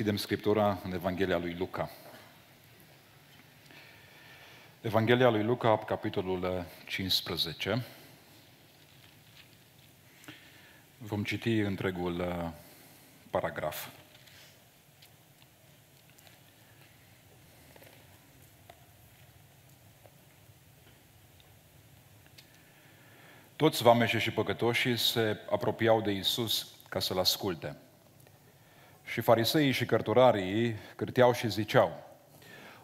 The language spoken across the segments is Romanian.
deschidem Scriptura în Evanghelia lui Luca. Evanghelia lui Luca, capitolul 15. Vom citi întregul uh, paragraf. Toți vameșii și păcătoșii se apropiau de Isus ca să-L asculte. Și fariseii și cărturarii cârteau și ziceau,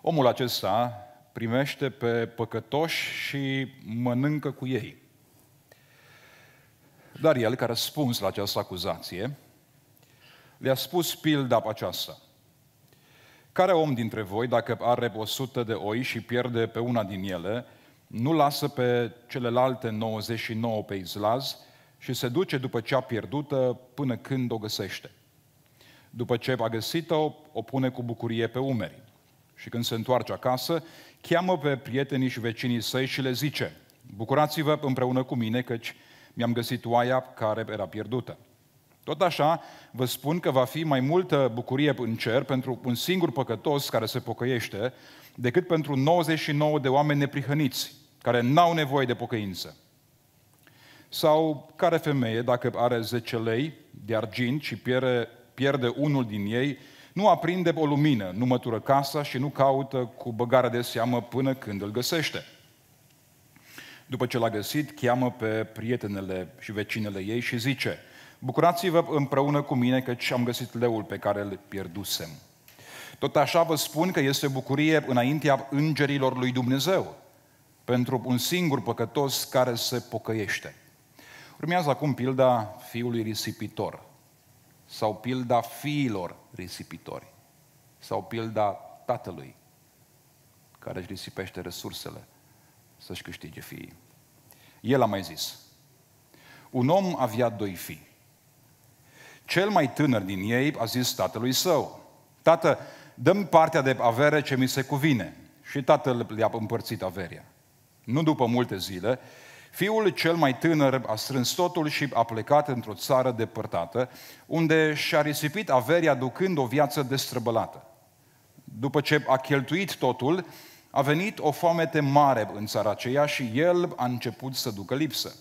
omul acesta primește pe păcătoși și mănâncă cu ei. Dar el, ca răspuns la această acuzație, le-a spus pilda aceasta. Care om dintre voi, dacă are o sută de oi și pierde pe una din ele, nu lasă pe celelalte 99 pe izlaz și se duce după cea pierdută până când o găsește? După ce a găsit-o, o pune cu bucurie pe umeri. Și când se întoarce acasă, cheamă pe prietenii și vecinii săi și le zice, bucurați-vă împreună cu mine, căci mi-am găsit oaia care era pierdută. Tot așa, vă spun că va fi mai multă bucurie în cer pentru un singur păcătos care se pocăiește, decât pentru 99 de oameni neprihăniți, care n-au nevoie de pocăință. Sau care femeie, dacă are 10 lei de argint și pierde pierde unul din ei, nu aprinde o lumină, nu mătură casa și nu caută cu băgare de seamă până când îl găsește. După ce l-a găsit, cheamă pe prietenele și vecinele ei și zice, Bucurați-vă împreună cu mine căci am găsit leul pe care îl pierdusem. Tot așa vă spun că este bucurie înaintea îngerilor lui Dumnezeu pentru un singur păcătos care se pocăiește. Urmează acum pilda fiului risipitor sau pilda fiilor risipitori, sau pilda tatălui care își risipește resursele să-și câștige fiii. El a mai zis, un om avea doi fii. Cel mai tânăr din ei a zis tatălui său, Tată, dăm partea de avere ce mi se cuvine. Și tatăl le-a împărțit averia. Nu după multe zile, Fiul cel mai tânăr a strâns totul și a plecat într-o țară depărtată, unde și-a risipit averia ducând o viață destrăbălată. După ce a cheltuit totul, a venit o foamete mare în țara aceea și el a început să ducă lipsă.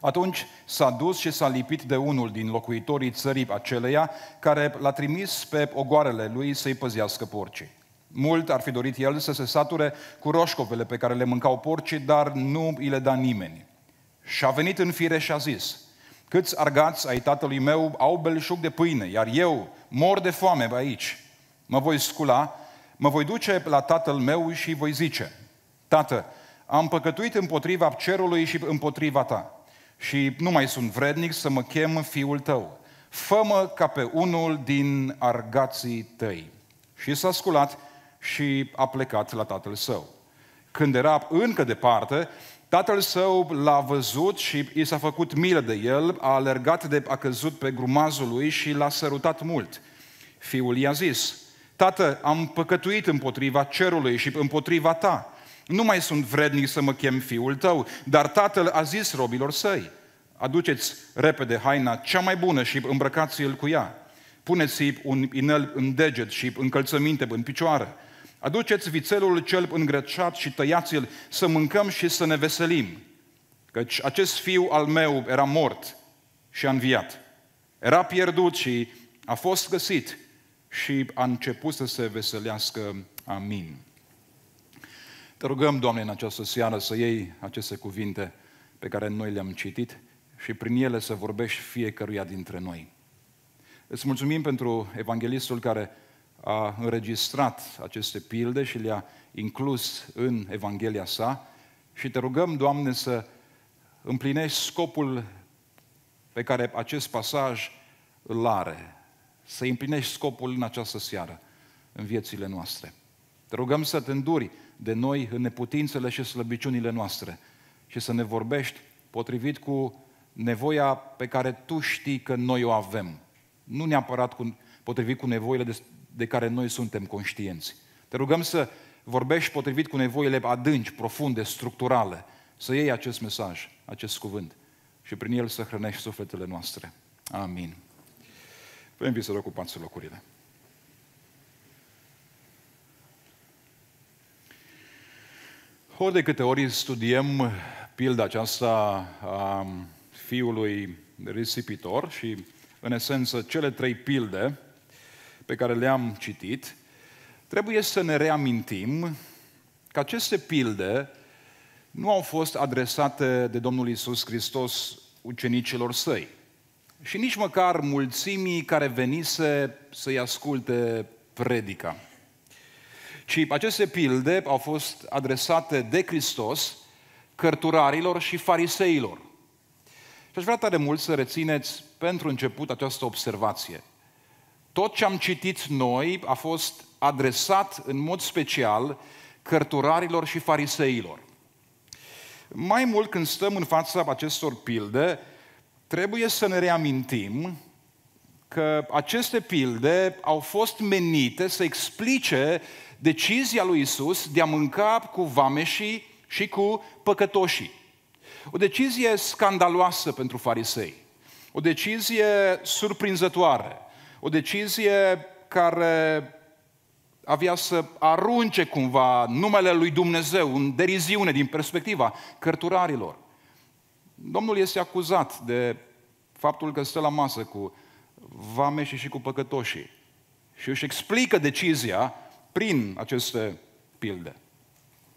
Atunci s-a dus și s-a lipit de unul din locuitorii țării aceleia, care l-a trimis pe ogoarele lui să-i păzească porcii. Mult ar fi dorit el să se sature cu roșcovele pe care le mâncau porcii, dar nu îi le da nimeni. Și a venit în fire și a zis, câți argați ai tatălui meu au belșug de pâine, iar eu mor de foame aici. Mă voi scula, mă voi duce la tatăl meu și voi zice, Tată, am păcătuit împotriva cerului și împotriva ta și nu mai sunt vrednic să mă chem fiul tău. Fă-mă ca pe unul din argații tăi. Și s-a sculat și a plecat la tatăl său. Când era încă departe, tatăl său l-a văzut și i s-a făcut milă de el, a alergat de a căzut pe grumazul lui și l-a sărutat mult. Fiul i-a zis, Tată, am păcătuit împotriva cerului și împotriva ta. Nu mai sunt vrednic să mă chem fiul tău, dar tatăl a zis robilor săi, aduceți repede haina cea mai bună și îmbrăcați-l cu ea. Puneți-i un inel în deget și încălțăminte în picioare Aduceți vițelul cel îngrășat și tăiați-l să mâncăm și să ne veselim. Căci acest fiu al meu era mort și a înviat. Era pierdut și a fost găsit și a început să se veselească. Amin. Te rugăm, Doamne, în această seară să iei aceste cuvinte pe care noi le-am citit și prin ele să vorbești fiecăruia dintre noi. Îți mulțumim pentru evanghelistul care a înregistrat aceste pilde și le-a inclus în Evanghelia sa și te rugăm, Doamne, să împlinești scopul pe care acest pasaj îl are, să împlinești scopul în această seară, în viețile noastre. Te rugăm să te înduri de noi în neputințele și slăbiciunile noastre și să ne vorbești potrivit cu nevoia pe care Tu știi că noi o avem. Nu neapărat cu, potrivit cu nevoile de, de care noi suntem conștienți. Te rugăm să vorbești potrivit cu nevoile adânci, profunde, structurale, să iei acest mesaj, acest cuvânt și prin el să hrănești sufletele noastre. Amin. Vă invit să ocupați locurile. Ori de câte ori studiem pilda aceasta a fiului risipitor și, în esență, cele trei pilde pe care le-am citit, trebuie să ne reamintim că aceste pilde nu au fost adresate de Domnul Isus Hristos ucenicilor săi și nici măcar mulțimii care venise să-i asculte predica. Ci aceste pilde au fost adresate de Hristos cărturarilor și fariseilor. Și aș vrea tare mult să rețineți pentru început această observație. Tot ce am citit noi a fost adresat în mod special cărturarilor și fariseilor. Mai mult când stăm în fața acestor pilde, trebuie să ne reamintim că aceste pilde au fost menite să explice decizia lui Isus de a mânca cu vameșii și cu păcătoșii. O decizie scandaloasă pentru farisei, o decizie surprinzătoare, o decizie care avea să arunce cumva numele lui Dumnezeu în deriziune din perspectiva cărturarilor. Domnul este acuzat de faptul că stă la masă cu vameșii și cu păcătoșii și își explică decizia prin aceste pilde.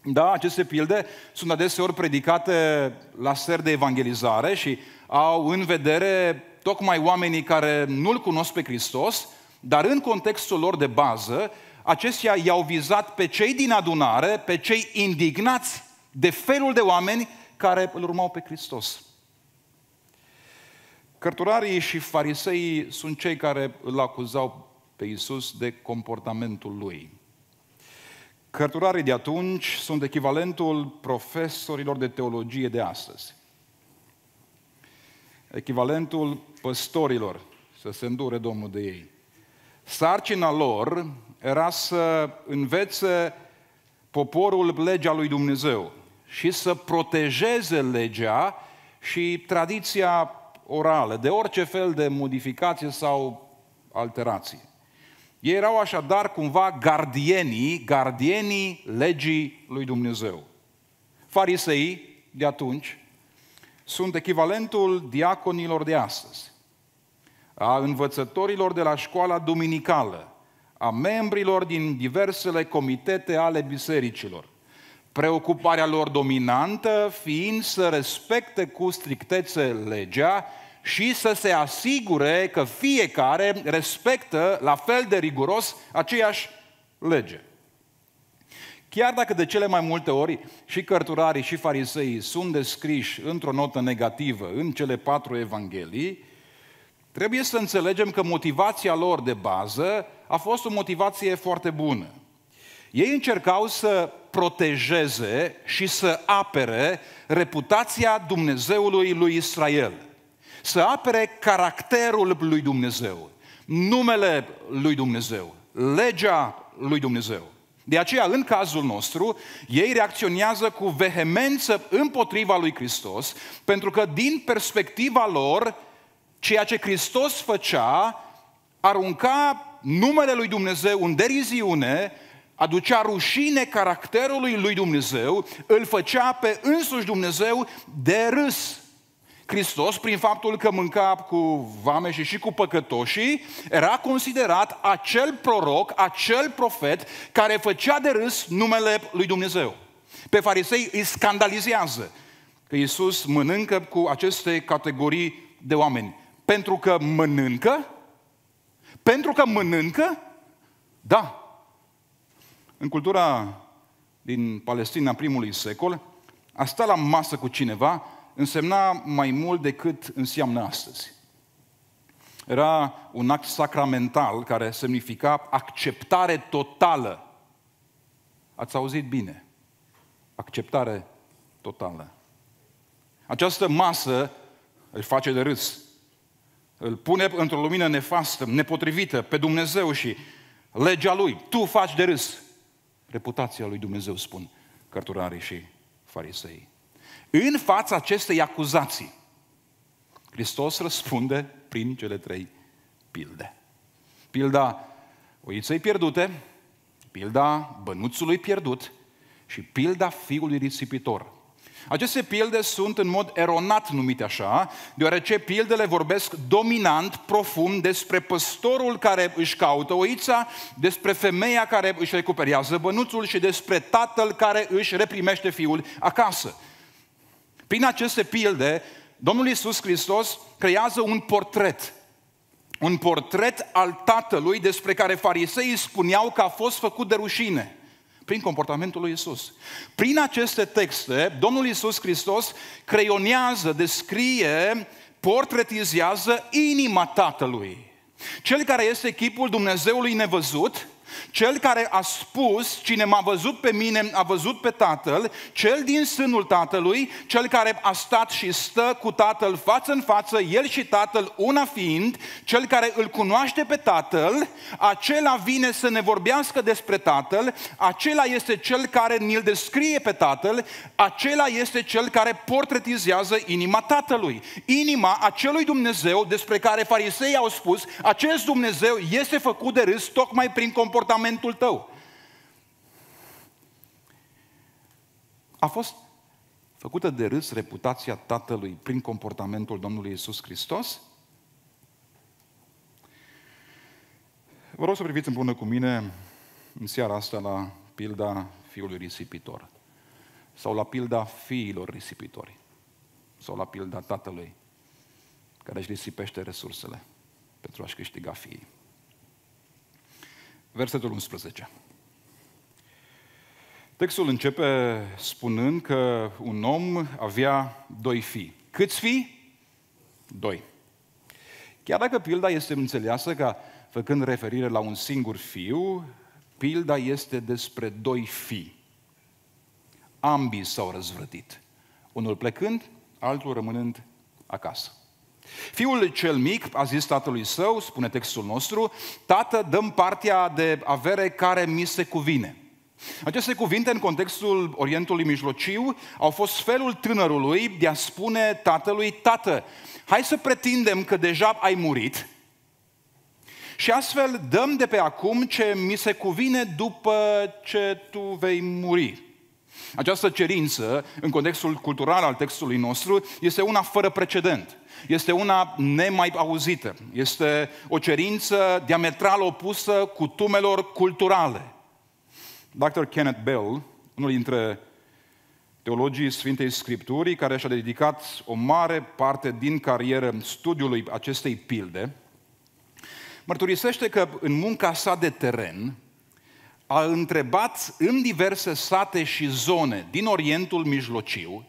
Da, aceste pilde sunt adeseori predicate la ser de evangelizare și au în vedere tocmai oamenii care nu-L cunosc pe Hristos, dar în contextul lor de bază, acestea i-au vizat pe cei din adunare, pe cei indignați de felul de oameni care îl urmau pe Hristos. Cărturarii și fariseii sunt cei care îl acuzau pe Isus de comportamentul lui. Cărturarii de atunci sunt echivalentul profesorilor de teologie de astăzi. Echivalentul păstorilor, să se îndure Domnul de ei. Sarcina lor era să învețe poporul legea lui Dumnezeu și să protejeze legea și tradiția orală de orice fel de modificație sau alterație. Ei erau așadar cumva gardienii, gardienii legii lui Dumnezeu. Farisei de atunci sunt echivalentul diaconilor de astăzi, a învățătorilor de la școala duminicală, a membrilor din diversele comitete ale bisericilor. Preocuparea lor dominantă fiind să respecte cu strictețe legea și să se asigure că fiecare respectă la fel de riguros aceeași lege. Chiar dacă de cele mai multe ori și cărturarii și fariseii sunt descriși într-o notă negativă în cele patru evanghelii, trebuie să înțelegem că motivația lor de bază a fost o motivație foarte bună. Ei încercau să protejeze și să apere reputația Dumnezeului lui Israel – să apere caracterul lui Dumnezeu, numele lui Dumnezeu, legea lui Dumnezeu. De aceea, în cazul nostru, ei reacționează cu vehemență împotriva lui Hristos, pentru că din perspectiva lor, ceea ce Hristos făcea arunca numele lui Dumnezeu în deriziune, aducea rușine caracterului lui Dumnezeu, îl făcea pe însuși Dumnezeu de râs. Hristos, prin faptul că mânca cu vame și și cu păcătoșii, era considerat acel proroc, acel profet care făcea de râs numele lui Dumnezeu. Pe farisei îi scandalizează că Iisus mănâncă cu aceste categorii de oameni. Pentru că mănâncă? Pentru că mănâncă? Da. În cultura din Palestina primului secol, a sta la masă cu cineva însemna mai mult decât înseamnă astăzi. Era un act sacramental care semnifica acceptare totală. Ați auzit bine. Acceptare totală. Această masă îl face de râs. Îl pune într-o lumină nefastă, nepotrivită, pe Dumnezeu și legea Lui. Tu faci de râs. Reputația lui Dumnezeu, spun cărturarii și farisei. În fața acestei acuzații, Hristos răspunde prin cele trei pilde. Pilda oiței pierdute, pilda bănuțului pierdut și pilda fiului risipitor. Aceste pilde sunt în mod eronat numite așa, deoarece pildele vorbesc dominant, profund despre păstorul care își caută oița, despre femeia care își recuperează bănuțul și despre tatăl care își reprimește fiul acasă. Prin aceste pilde, Domnul Iisus Hristos creează un portret. Un portret al tatălui despre care fariseii spuneau că a fost făcut de rușine prin comportamentul lui Isus. Prin aceste texte, Domnul Isus Hristos creionează, descrie, portretizează inima Tatălui. Cel care este chipul Dumnezeului nevăzut, cel care a spus, cine m-a văzut pe mine, a văzut pe Tatăl, cel din sânul Tatălui, cel care a stat și stă cu Tatăl față în față, el și Tatăl una fiind, cel care îl cunoaște pe Tatăl, acela vine să ne vorbească despre Tatăl, acela este cel care ni-l descrie pe Tatăl, acela este cel care portretizează inima Tatălui. Inima acelui Dumnezeu despre care farisei au spus, acest Dumnezeu este făcut de râs tocmai prin comportament comportamentul tău. A fost făcută de râs reputația Tatălui prin comportamentul Domnului Isus Hristos? Vă rog să priviți împreună cu mine în seara asta la pilda fiului risipitor sau la pilda fiilor risipitori sau la pilda tatălui care își risipește resursele pentru a-și câștiga fiii versetul 11. Textul începe spunând că un om avea doi fii. Câți fii? Doi. Chiar dacă pilda este înțeleasă ca făcând referire la un singur fiu, pilda este despre doi fii. Ambii s-au răzvrătit. Unul plecând, altul rămânând acasă. Fiul cel mic a zis tatălui său, spune textul nostru, tată, dăm partea de avere care mi se cuvine. Aceste cuvinte în contextul Orientului Mijlociu au fost felul tânărului de a spune tatălui, tată, hai să pretindem că deja ai murit și astfel dăm de pe acum ce mi se cuvine după ce tu vei muri. Această cerință, în contextul cultural al textului nostru, este una fără precedent este una nemai auzită. Este o cerință diametral opusă cu tumelor culturale. Dr. Kenneth Bell, unul dintre teologii Sfintei Scripturii, care și-a dedicat o mare parte din carieră studiului acestei pilde, mărturisește că în munca sa de teren a întrebat în diverse sate și zone din Orientul Mijlociu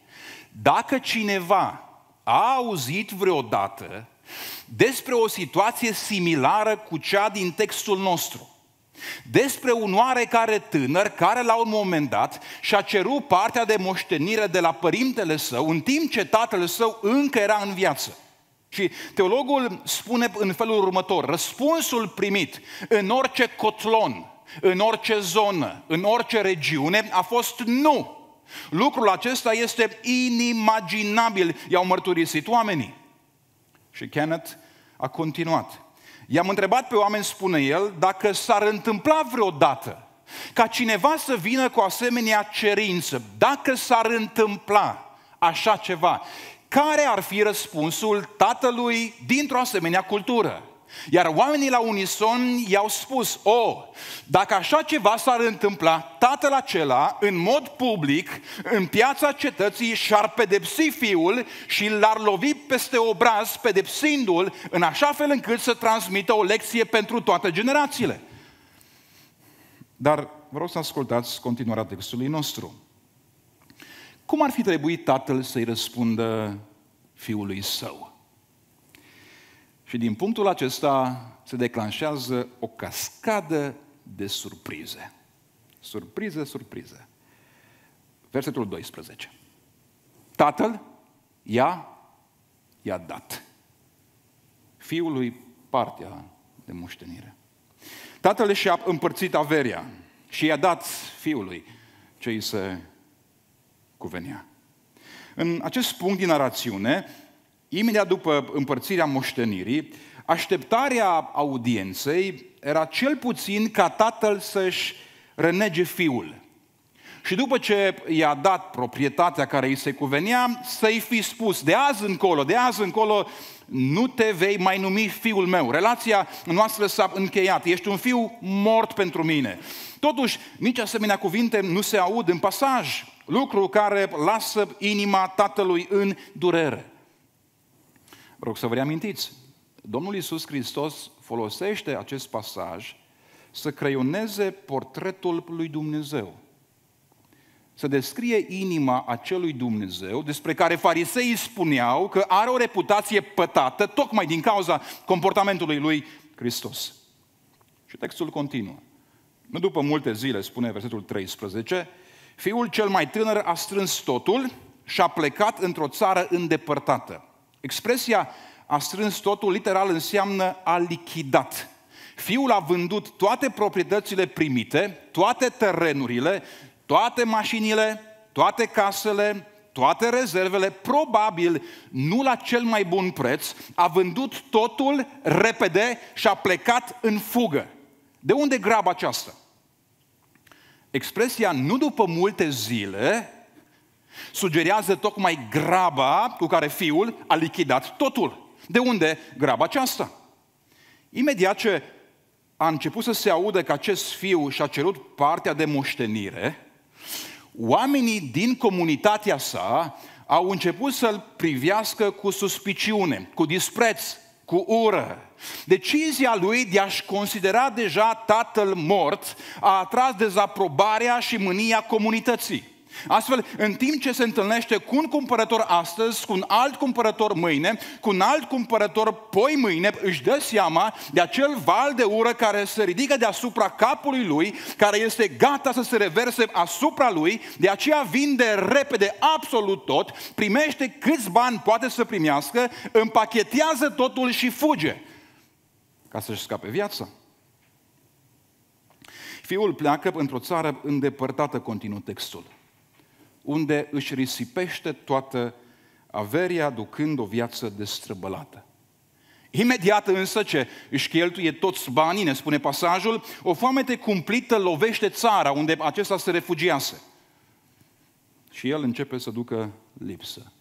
dacă cineva a auzit vreodată despre o situație similară cu cea din textul nostru. Despre un oarecare tânăr care la un moment dat și-a cerut partea de moștenire de la părintele său în timp ce tatăl său încă era în viață. Și teologul spune în felul următor, răspunsul primit în orice cotlon, în orice zonă, în orice regiune a fost nu. Lucrul acesta este inimaginabil, i-au mărturisit oamenii. Și Kenneth a continuat. I-am întrebat pe oameni, spune el, dacă s-ar întâmpla vreodată ca cineva să vină cu asemenea cerință, dacă s-ar întâmpla așa ceva, care ar fi răspunsul tatălui dintr-o asemenea cultură? Iar oamenii la unison i-au spus, o, oh, dacă așa ceva s-ar întâmpla, tatăl acela, în mod public, în piața cetății, și-ar pedepsi fiul și l-ar lovi peste obraz, pedepsindu-l, în așa fel încât să transmită o lecție pentru toate generațiile. Dar vreau să ascultați continuarea textului nostru. Cum ar fi trebuit tatăl să-i răspundă fiului său? Și din punctul acesta se declanșează o cascadă de surprize. Surprize, surprize. Versetul 12. Tatăl i-a, i-a dat fiului partea de moștenire. Tatăl și-a împărțit averia și i-a dat fiului ce îi se cuvenea. În acest punct din narațiune, Imediat după împărțirea moștenirii, așteptarea audienței era cel puțin ca tatăl să-și renege fiul. Și după ce i-a dat proprietatea care îi se cuvenea, să-i fi spus, de azi încolo, de azi încolo, nu te vei mai numi fiul meu. Relația noastră s-a încheiat. Ești un fiu mort pentru mine. Totuși, nici asemenea cuvinte nu se aud în pasaj, lucru care lasă inima tatălui în durere. Vă rog să vă reamintiți, Domnul Iisus Hristos folosește acest pasaj să creioneze portretul lui Dumnezeu. Să descrie inima acelui Dumnezeu despre care fariseii spuneau că are o reputație pătată tocmai din cauza comportamentului lui Hristos. Și textul continuă. Nu după multe zile, spune versetul 13, fiul cel mai tânăr a strâns totul și a plecat într-o țară îndepărtată. Expresia a strâns totul literal înseamnă a lichidat. Fiul a vândut toate proprietățile primite, toate terenurile, toate mașinile, toate casele, toate rezervele, probabil nu la cel mai bun preț, a vândut totul repede și a plecat în fugă. De unde graba aceasta? Expresia nu după multe zile sugerează tocmai graba cu care fiul a lichidat totul. De unde graba aceasta? Imediat ce a început să se audă că acest fiu și-a cerut partea de moștenire, oamenii din comunitatea sa au început să-l privească cu suspiciune, cu dispreț, cu ură. Decizia lui de a-și considera deja tatăl mort a atras dezaprobarea și mânia comunității. Astfel, în timp ce se întâlnește cu un cumpărător astăzi, cu un alt cumpărător mâine, cu un alt cumpărător poi mâine, își dă seama de acel val de ură care se ridică deasupra capului lui, care este gata să se reverse asupra lui, de aceea vinde repede absolut tot, primește câți bani poate să primească, împachetează totul și fuge ca să-și scape viața. Fiul pleacă într-o țară îndepărtată, continuă textul unde își risipește toată averia, ducând o viață destrăbălată. Imediat însă ce își cheltuie toți banii, ne spune pasajul, o foamete cumplită lovește țara unde acesta se refugiase. Și el începe să ducă lipsă.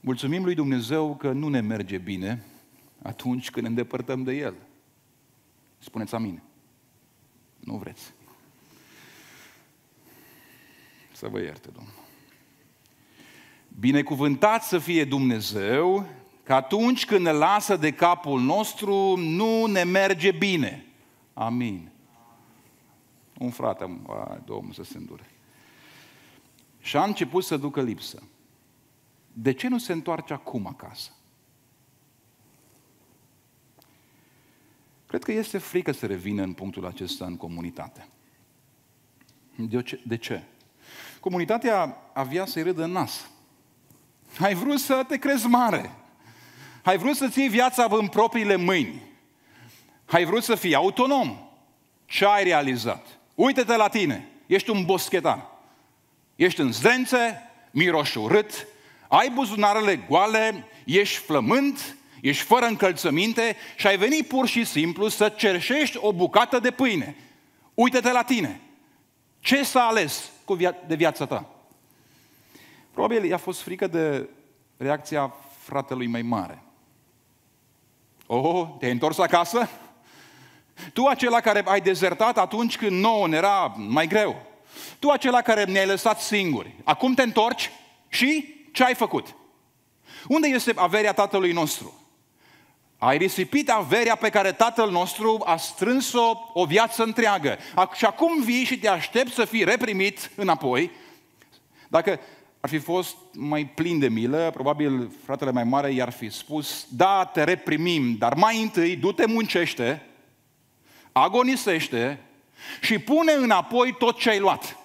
Mulțumim lui Dumnezeu că nu ne merge bine atunci când ne îndepărtăm de El. Spuneți amin. Nu vreți. Să vă ierte, Domnul. Binecuvântat să fie Dumnezeu că atunci când ne lasă de capul nostru, nu ne merge bine. Amin. Un frate, a, Domnul să se îndure. Și a început să ducă lipsă. De ce nu se întoarce acum acasă? Cred că este frică să revină în punctul acesta în comunitate. De ce? De ce? Comunitatea avea să-i râdă în nas. Ai vrut să te crezi mare. Ai vrut să ții viața în propriile mâini. Ai vrut să fii autonom. Ce ai realizat? Uite-te la tine. Ești un boschetar. Ești în zdrențe, miroși urât, ai buzunarele goale, ești flământ, ești fără încălțăminte și ai venit pur și simplu să cerșești o bucată de pâine. Uite-te la tine. Ce s-a ales? Cu via- de viața ta. Probabil i-a fost frică de reacția fratelui mai mare. Oh, te-ai întors acasă? Tu acela care ai dezertat atunci când nouă ne era mai greu. Tu acela care ne-ai lăsat singuri. Acum te întorci și ce ai făcut? Unde este averea tatălui nostru? Ai risipit averea pe care tatăl nostru a strâns-o o viață întreagă. Și acum vii și te aștept să fii reprimit înapoi. Dacă ar fi fost mai plin de milă, probabil fratele mai mare i-ar fi spus, da, te reprimim, dar mai întâi du-te muncește, agonisește și pune înapoi tot ce ai luat.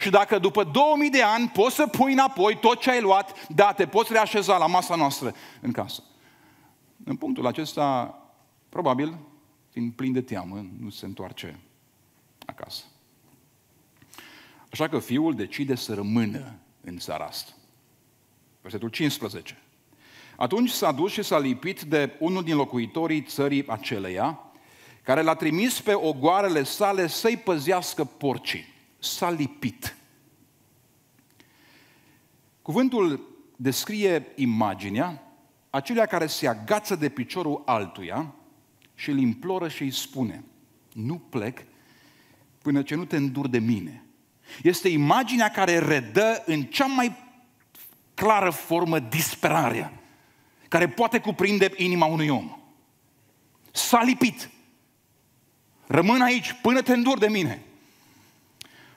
Și dacă după 2000 de ani poți să pui înapoi tot ce ai luat, da, te poți reașeza la masa noastră în casă. În punctul acesta, probabil, fiind plin de teamă, nu se întoarce acasă. Așa că fiul decide să rămână în țara asta. Versetul 15. Atunci s-a dus și s-a lipit de unul din locuitorii țării aceleia, care l-a trimis pe ogoarele sale să-i păzească porcii. S-a lipit. Cuvântul descrie imaginea acelea care se agață de piciorul altuia și îl imploră și îi spune, nu plec până ce nu te îndur de mine. Este imaginea care redă în cea mai clară formă disperarea, care poate cuprinde inima unui om. S-a lipit. Rămân aici până te îndur de mine.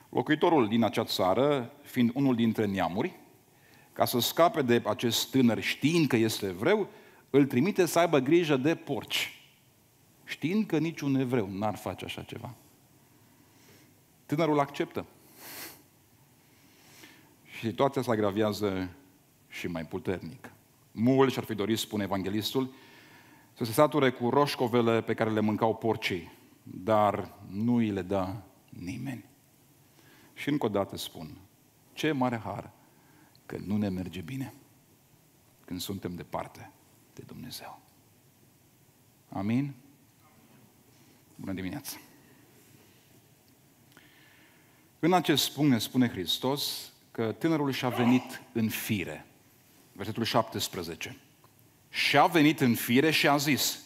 Locuitorul din acea țară, fiind unul dintre neamuri, ca să scape de acest tânăr știind că este evreu, îl trimite să aibă grijă de porci. Știind că niciun evreu n-ar face așa ceva. Tânărul acceptă. Și situația se agravează și mai puternic. Mulți și-ar fi dorit, spune evanghelistul, să se sature cu roșcovele pe care le mâncau porcii, dar nu îi le dă nimeni. Și încă o dată spun, ce mare har că nu ne merge bine când suntem departe de Dumnezeu. Amin? Bună dimineața! În acest punct ne spune Hristos că tânărul și-a venit în fire. Versetul 17. Și-a venit în fire și a zis,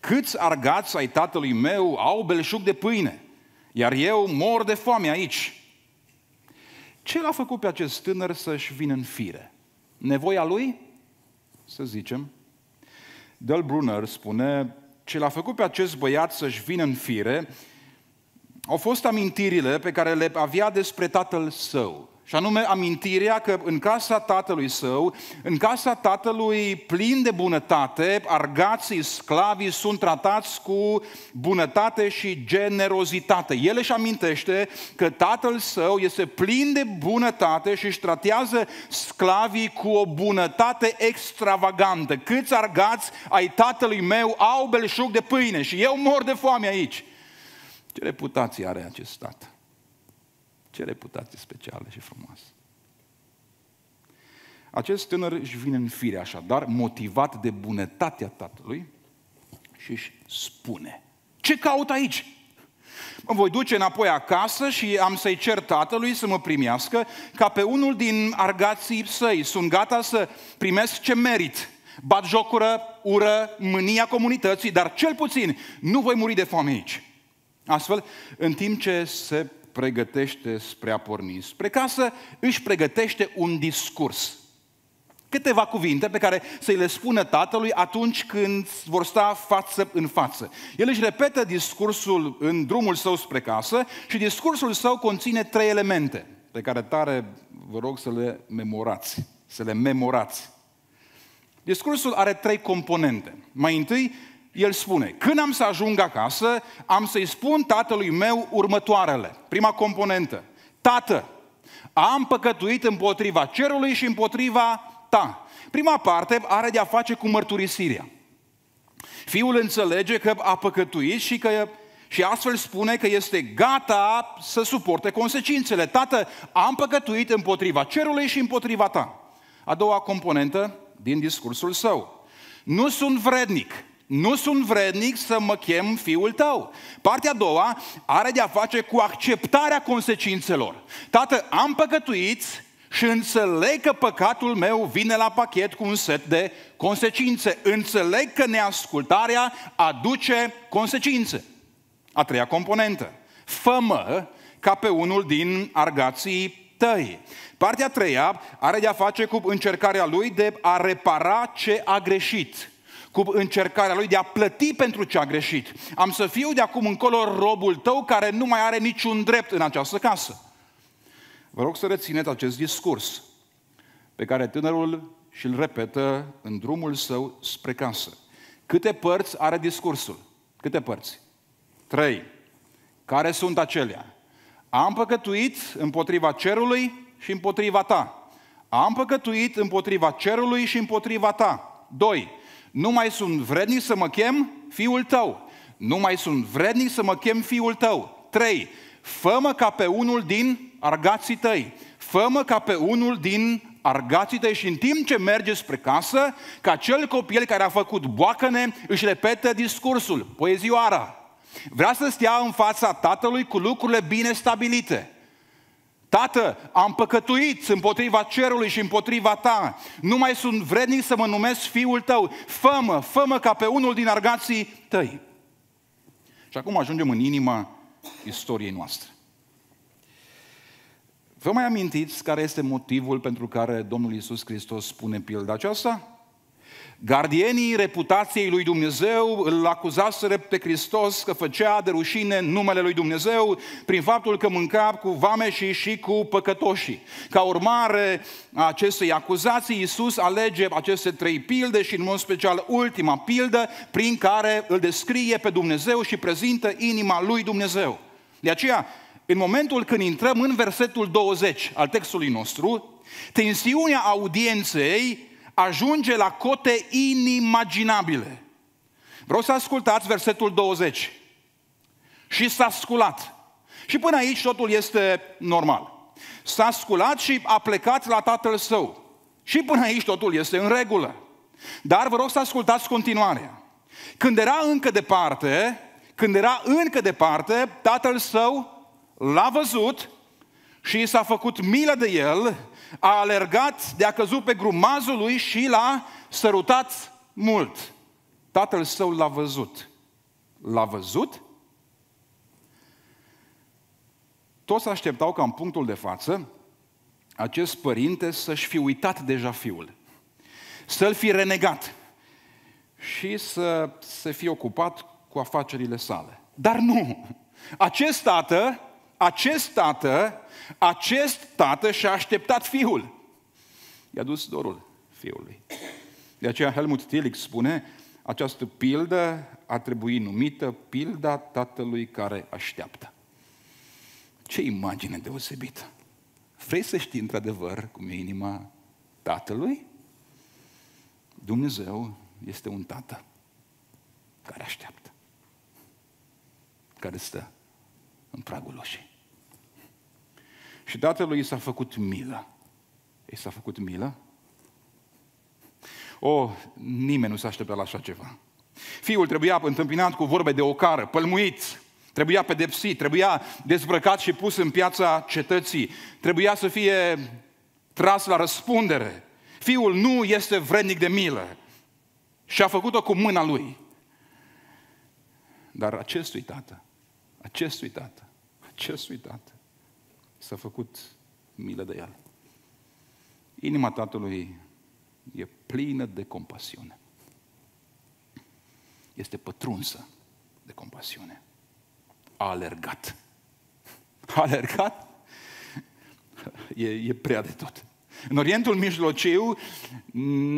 Câți argați ai tatălui meu au belșug de pâine, iar eu mor de foame aici. Ce l-a făcut pe acest tânăr să-și vină în fire? Nevoia lui? Să zicem. Del Brunner spune, ce l-a făcut pe acest băiat să-și vină în fire au fost amintirile pe care le avea despre tatăl său. Și anume amintirea că în casa tatălui său, în casa tatălui plin de bunătate, argații, sclavii sunt tratați cu bunătate și generozitate. El își amintește că tatăl său este plin de bunătate și își tratează sclavii cu o bunătate extravagantă. Câți argați ai tatălui meu au belșug de pâine și eu mor de foame aici. Ce reputație are acest stat? Ce reputație specială și frumoasă. Acest tânăr își vine în fire așadar, motivat de bunătatea tatălui și își spune, ce caut aici? Mă voi duce înapoi acasă și am să-i cer tatălui să mă primească ca pe unul din argații săi. Sunt gata să primesc ce merit. Bat jocură, ură, mânia comunității, dar cel puțin nu voi muri de foame aici. Astfel, în timp ce se pregătește spre a porni spre casă, își pregătește un discurs. Câteva cuvinte pe care să-i le spună tatălui atunci când vor sta față în față. El își repetă discursul în drumul său spre casă și discursul său conține trei elemente pe care tare vă rog să le memorați, să le memorați. Discursul are trei componente. Mai întâi, el spune, când am să ajung acasă, am să-i spun tatălui meu următoarele. Prima componentă. Tată, am păcătuit împotriva cerului și împotriva ta. Prima parte are de a face cu mărturisirea. Fiul înțelege că a păcătuit și că și astfel spune că este gata să suporte consecințele. Tată, am păcătuit împotriva cerului și împotriva ta. A doua componentă din discursul său. Nu sunt vrednic nu sunt vrednic să mă chem fiul tău. Partea a doua are de a face cu acceptarea consecințelor. Tată, am păcătuit și înțeleg că păcatul meu vine la pachet cu un set de consecințe. Înțeleg că neascultarea aduce consecințe. A treia componentă. Fă-mă ca pe unul din argații tăi. Partea a treia are de a face cu încercarea lui de a repara ce a greșit cu încercarea lui de a plăti pentru ce a greșit. Am să fiu de acum încolo robul tău care nu mai are niciun drept în această casă. Vă rog să rețineți acest discurs pe care tânărul și-l repetă în drumul său spre casă. Câte părți are discursul? Câte părți? Trei. Care sunt acelea? Am păcătuit împotriva cerului și împotriva ta. Am păcătuit împotriva cerului și împotriva ta. Doi. Nu mai sunt vrednic să mă chem fiul tău. Nu mai sunt vrednic să mă chem fiul tău. Trei, fă ca pe unul din argații tăi. fă ca pe unul din argații tăi și în timp ce merge spre casă, ca cel copil care a făcut boacăne își repetă discursul, poezioara. Vrea să stea în fața tatălui cu lucrurile bine stabilite. Tată, am păcătuit împotriva cerului și împotriva ta. Nu mai sunt vrednic să mă numesc fiul tău. Fămă, fămă ca pe unul din argații tăi. Și acum ajungem în inima istoriei noastre. Vă mai amintiți care este motivul pentru care Domnul Iisus Hristos spune pilda aceasta? Gardienii reputației lui Dumnezeu îl acuzaseră pe Hristos că făcea de rușine numele lui Dumnezeu prin faptul că mânca cu vameșii și cu păcătoșii. Ca urmare a acestei acuzații, Iisus alege aceste trei pilde și în mod special ultima pildă prin care îl descrie pe Dumnezeu și prezintă inima lui Dumnezeu. De aceea, în momentul când intrăm în versetul 20 al textului nostru, tensiunea audienței ajunge la cote inimaginabile. Vreau să ascultați versetul 20. Și s-a sculat. Și până aici totul este normal. S-a sculat și a plecat la tatăl său. Și până aici totul este în regulă. Dar vă rog să ascultați continuarea. Când era încă departe, când era încă departe, tatăl său l-a văzut și s-a făcut milă de el, a alergat, de a căzut pe grumazul lui și l-a sărutat mult. Tatăl său l-a văzut. L-a văzut? Toți așteptau ca în punctul de față acest părinte să-și fi uitat deja fiul, să-l fi renegat și să se fie ocupat cu afacerile sale. Dar nu! Acest tată acest tată, acest tată și-a așteptat fiul. I-a dus dorul fiului. De aceea Helmut Tillich spune, această pildă a trebuit numită pilda tatălui care așteaptă. Ce imagine deosebită! Vrei să știi într-adevăr cum e inima tatălui? Dumnezeu este un tată care așteaptă, care stă în pragul ușii. Și tatălui i s-a făcut milă. I s-a făcut milă? O, nimeni nu s-a așteptat la așa ceva. Fiul trebuia întâmpinat cu vorbe de ocară, pălmuit, trebuia pedepsit, trebuia dezbrăcat și pus în piața cetății, trebuia să fie tras la răspundere. Fiul nu este vrednic de milă și a făcut-o cu mâna lui. Dar acestui tată, acestui tată, acestui tată, s-a făcut milă de el. Inima tatălui e plină de compasiune. Este pătrunsă de compasiune. A alergat. A alergat? E, e prea de tot. În Orientul Mijlociu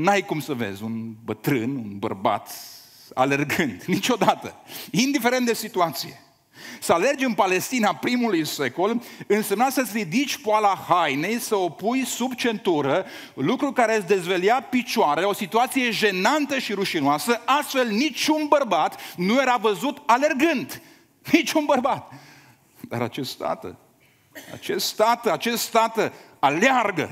n-ai cum să vezi un bătrân, un bărbat alergând, niciodată, indiferent de situație. Să alergi în Palestina primului secol însemna să-ți ridici poala hainei, să o pui sub centură, lucru care îți dezvelia picioare, o situație jenantă și rușinoasă, astfel niciun bărbat nu era văzut alergând. Niciun bărbat. Dar acest tată, acest tată, acest tată aleargă.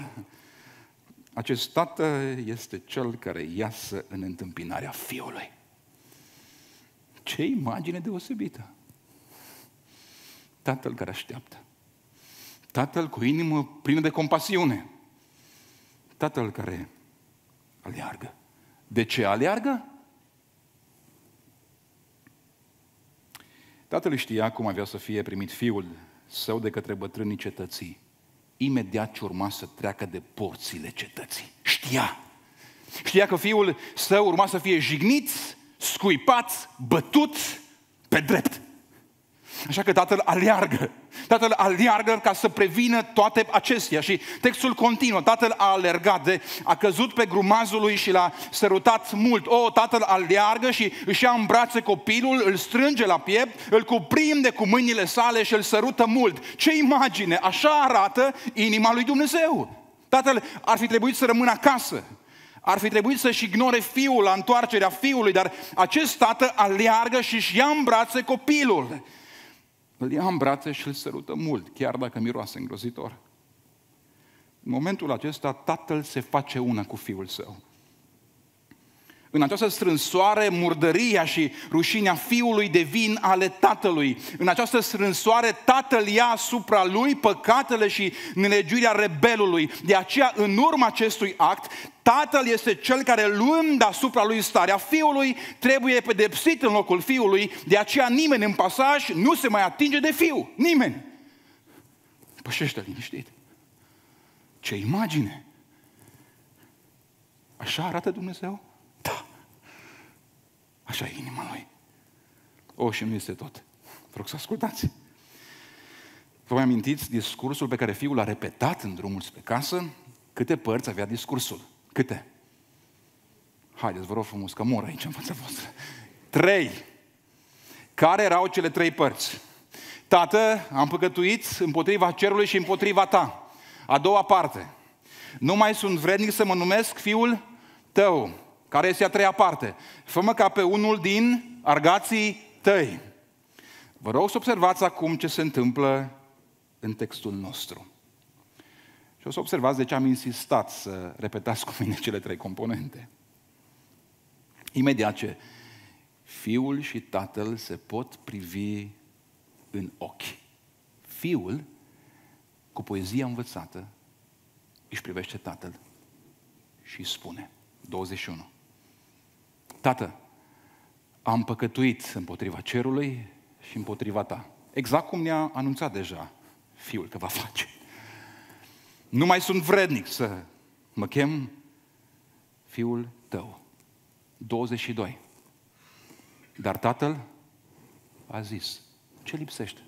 Acest tată este cel care iasă în întâmpinarea fiului. Ce imagine deosebită! Tatăl care așteaptă. Tatăl cu inimă plină de compasiune. Tatăl care aleargă. De ce aleargă? Tatăl știa cum avea să fie primit fiul său de către bătrânii cetății. Imediat ce urma să treacă de porțile cetății. Știa. Știa că fiul său urma să fie jignit, scuipat, bătut pe drept. Așa că tatăl aleargă. Tatăl aleargă ca să prevină toate acestea. Și textul continuă. Tatăl a alergat, de, a căzut pe grumazul lui și l-a sărutat mult. O, tatăl aleargă și își ia în brațe copilul, îl strânge la piept, îl cuprinde cu mâinile sale și îl sărută mult. Ce imagine! Așa arată inima lui Dumnezeu. Tatăl ar fi trebuit să rămână acasă. Ar fi trebuit să-și ignore fiul la întoarcerea fiului, dar acest tată aleargă și își ia în brațe copilul. Îl ia în brațe și îl sărută mult, chiar dacă miroase îngrozitor. În momentul acesta, tatăl se face una cu fiul său. În această strânsoare, murdăria și rușinea fiului devin ale tatălui. În această strânsoare, tatăl ia asupra lui păcatele și nelegiuirea rebelului. De aceea, în urma acestui act, tatăl este cel care, luând asupra lui starea fiului, trebuie pedepsit în locul fiului. De aceea, nimeni în pasaj nu se mai atinge de fiu. Nimeni. Pășește liniștit. Ce imagine! Așa arată Dumnezeu? Da. Așa e inima lui. O, și nu este tot. Vă rog să ascultați. Vă mai amintiți discursul pe care fiul l-a repetat în drumul spre casă? Câte părți avea discursul? Câte? Haideți, vă rog frumos, că mor aici în fața voastră. Trei. Care erau cele trei părți? Tată, am păcătuit împotriva cerului și împotriva ta. A doua parte. Nu mai sunt vrednic să mă numesc fiul tău. Care este a treia parte? Fă-mă ca pe unul din argații tăi. Vă rog să observați acum ce se întâmplă în textul nostru. Și o să observați de ce am insistat să repetați cu mine cele trei componente. Imediat ce fiul și tatăl se pot privi în ochi. Fiul, cu poezia învățată, își privește tatăl și spune, 21, Tată, am păcătuit împotriva cerului și împotriva ta. Exact cum ne-a anunțat deja fiul că va face. Nu mai sunt vrednic să mă chem fiul tău. 22. Dar tatăl a zis, ce lipsește?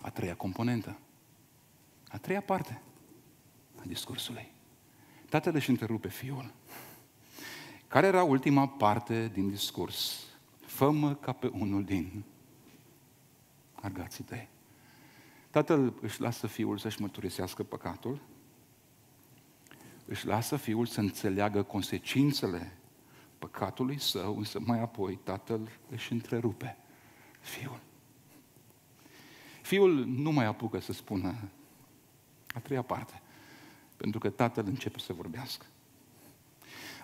A treia componentă. A treia parte a discursului. Tatăl își întrerupe fiul. Care era ultima parte din discurs? Fă-mă ca pe unul din argații tăi. Tatăl își lasă fiul să-și mărturisească păcatul, își lasă fiul să înțeleagă consecințele păcatului său, însă mai apoi tatăl își întrerupe fiul. Fiul nu mai apucă să spună a treia parte, pentru că tatăl începe să vorbească.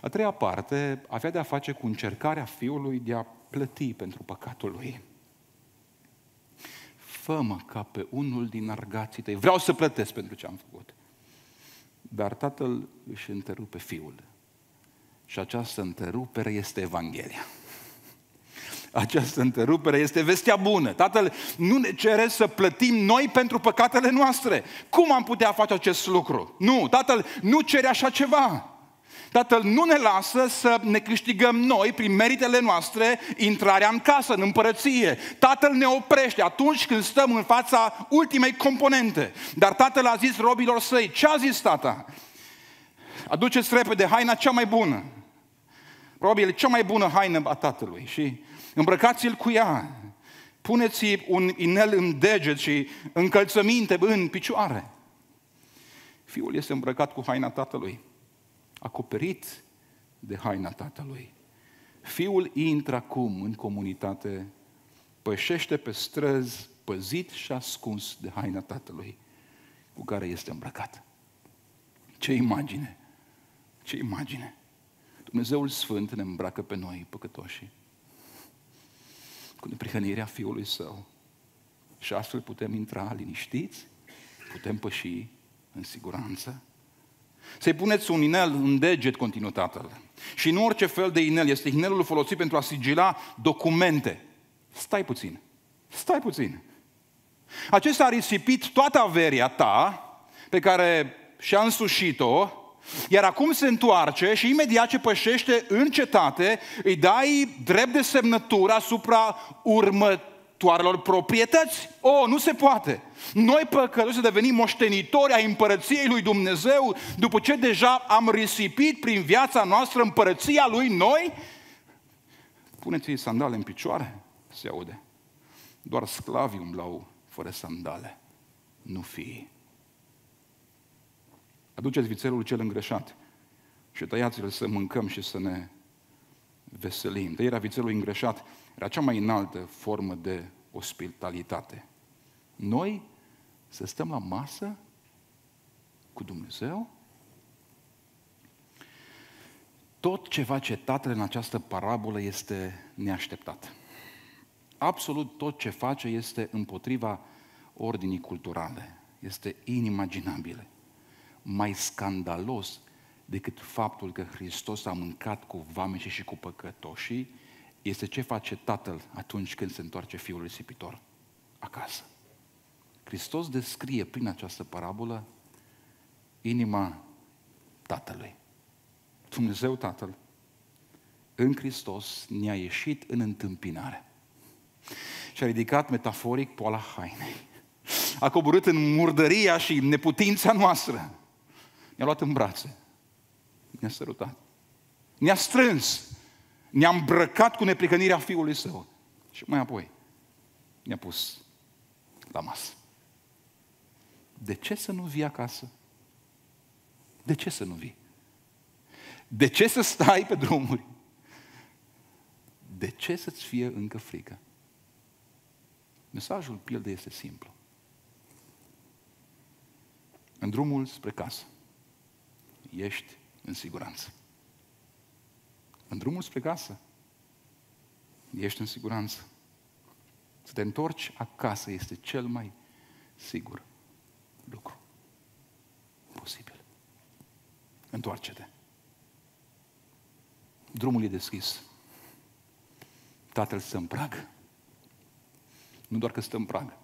A treia parte avea de a face cu încercarea fiului de a plăti pentru păcatul lui. Fă-mă ca pe unul din argații tăi. Vreau să plătesc pentru ce am făcut. Dar tatăl își întrerupe fiul. Și această întrerupere este Evanghelia. Această întrerupere este vestea bună. Tatăl nu ne cere să plătim noi pentru păcatele noastre. Cum am putea face acest lucru? Nu, Tatăl nu cere așa ceva. Tatăl nu ne lasă să ne câștigăm noi, prin meritele noastre, intrarea în casă, în împărăție. Tatăl ne oprește atunci când stăm în fața ultimei componente. Dar tatăl a zis robilor săi, ce a zis tata? Aduceți repede haina cea mai bună. Probabil cea mai bună haină a tatălui și îmbrăcați-l cu ea. Puneți un inel în deget și încălțăminte în picioare. Fiul este îmbrăcat cu haina tatălui acoperit de haina tatălui. Fiul intră acum în comunitate, pășește pe străzi, păzit și ascuns de haina tatălui cu care este îmbrăcat. Ce imagine! Ce imagine! Dumnezeul Sfânt ne îmbracă pe noi, păcătoși, cu neprihănirea Fiului Său. Și astfel putem intra liniștiți, putem păși în siguranță, să-i puneți un inel în deget, continuă tatăl. Și nu orice fel de inel, este inelul folosit pentru a sigila documente. Stai puțin, stai puțin. Acesta a risipit toată averia ta pe care și-a însușit-o, iar acum se întoarce și imediat ce pășește în cetate, îi dai drept de semnătură asupra următoarei toarelor proprietăți. O, nu se poate. Noi păcătoși să devenim moștenitori ai împărăției lui Dumnezeu după ce deja am risipit prin viața noastră împărăția lui noi? Puneți-i sandale în picioare, se aude. Doar sclavii umblau fără sandale, nu fii. Aduceți vițelul cel îngreșat și tăiați-l să mâncăm și să ne veselim. Tăierea vițelului îngreșat era cea mai înaltă formă de ospitalitate. Noi Să stăm la masă cu Dumnezeu? Tot ce face Tatăl în această parabolă este neașteptat. Absolut tot ce face este împotriva ordinii culturale. Este inimaginabil. Mai scandalos decât faptul că Hristos a mâncat cu vameșii și cu păcătoșii, este ce face Tatăl atunci când se întoarce Fiul risipitor acasă. Hristos descrie prin această parabolă inima Tatălui. Dumnezeu Tatăl în Hristos ne-a ieșit în întâmpinare și a ridicat metaforic poala hainei. A coborât în murdăria și neputința noastră. Ne-a luat în brațe. Ne-a sărutat. Ne-a strâns. Ne-a îmbrăcat cu nepricănirea Fiului Său. Și mai apoi ne-a pus la masă. De ce să nu vii acasă? De ce să nu vii? De ce să stai pe drumuri? De ce să-ți fie încă frică? Mesajul pildei este simplu. În drumul spre casă, ești în siguranță. În drumul spre casă, ești în siguranță. Să te întorci acasă este cel mai sigur lucru posibil. Întoarce-te. Drumul e deschis. Tatăl stă în prag. Nu doar că stă în prag.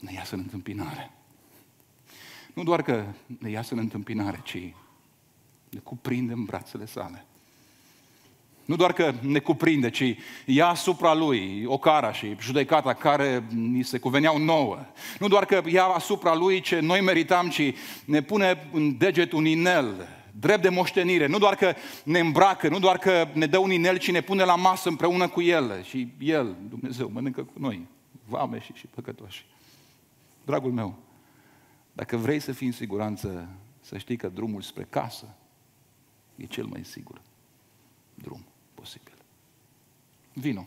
Ne iasă în întâmpinare. Nu doar că ne iasă în întâmpinare, ci ne cuprinde în brațele sale. Nu doar că ne cuprinde, ci ia asupra lui ocara și judecata care ni se cuveneau nouă. Nu doar că ia asupra lui ce noi meritam, ci ne pune în deget un inel drept de moștenire. Nu doar că ne îmbracă, nu doar că ne dă un inel, ci ne pune la masă împreună cu el. Și el, Dumnezeu, mănâncă cu noi, vame și, și păcătoși. Dragul meu, dacă vrei să fii în siguranță, să știi că drumul spre casă e cel mai sigur drum posibil. Vino.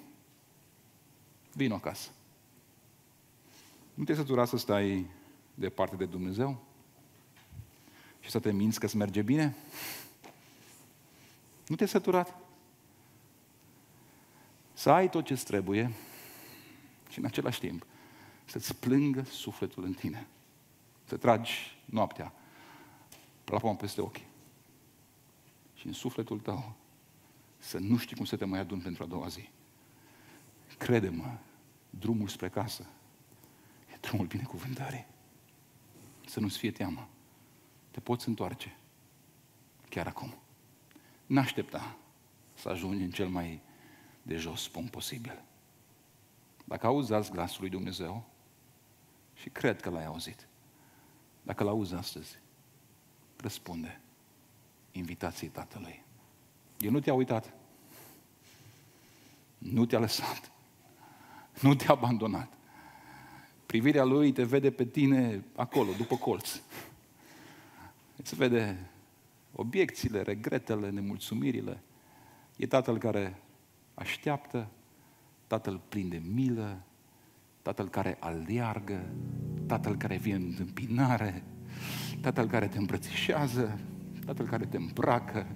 Vino acasă. Nu te sătura să stai departe de Dumnezeu? Și să te minți că îți merge bine? Nu te-ai săturat? Să ai tot ce trebuie și în același timp să-ți plângă sufletul în tine. Să tragi noaptea plapuma peste ochi. Și în sufletul tău să nu știi cum să te mai adun pentru a doua zi. Crede-mă, drumul spre casă e drumul binecuvântării. Să nu-ți fie teamă te poți întoarce chiar acum. N-aștepta să ajungi în cel mai de jos punct posibil. Dacă auzi azi glasul lui Dumnezeu, și cred că l-ai auzit, dacă l-auzi astăzi, răspunde invitației Tatălui. El nu te-a uitat, nu te-a lăsat, nu te-a abandonat. Privirea lui te vede pe tine acolo, după colț. Îți vede obiecțiile, regretele, nemulțumirile. E tatăl care așteaptă, tatăl plin de milă, tatăl care aleargă, tatăl care vine în întâmpinare, tatăl care te îmbrățișează, tatăl care te îmbracă,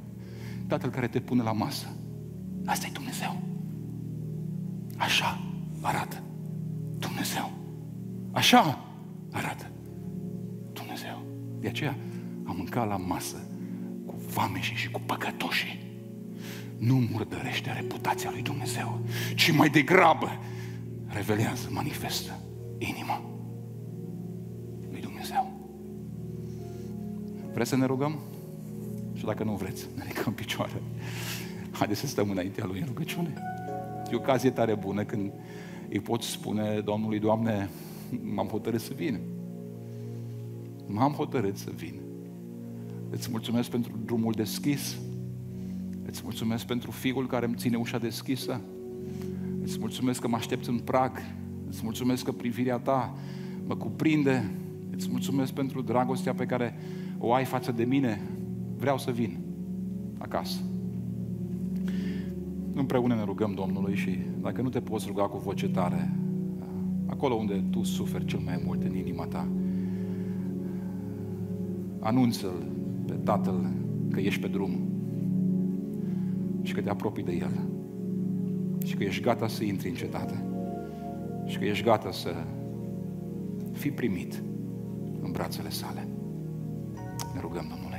tatăl care te pune la masă. Asta e Dumnezeu. Așa arată Dumnezeu. Așa arată Dumnezeu. De aceea, a mâncat la masă cu vameșii și cu păcătoșii nu murdărește reputația lui Dumnezeu, ci mai degrabă revelează, manifestă inima lui Dumnezeu. Vreți să ne rugăm? Și dacă nu vreți, ne ridicăm picioare. Haideți să stăm înaintea Lui în rugăciune. E o ocazie tare bună când îi poți spune Domnului, Doamne, m-am hotărât să vin. M-am hotărât să vin. Îți mulțumesc pentru drumul deschis. Îți mulțumesc pentru fiul care îmi ține ușa deschisă. Îți mulțumesc că mă aștept în prag. Îți mulțumesc că privirea ta mă cuprinde. Îți mulțumesc pentru dragostea pe care o ai față de mine. Vreau să vin acasă. Împreună ne rugăm Domnului și dacă nu te poți ruga cu voce tare, acolo unde tu suferi cel mai mult în inima ta, anunță-L pe Tatăl că ești pe drum și că te apropii de El și că ești gata să intri în cetate și că ești gata să fii primit în brațele sale. Ne rugăm Domnului.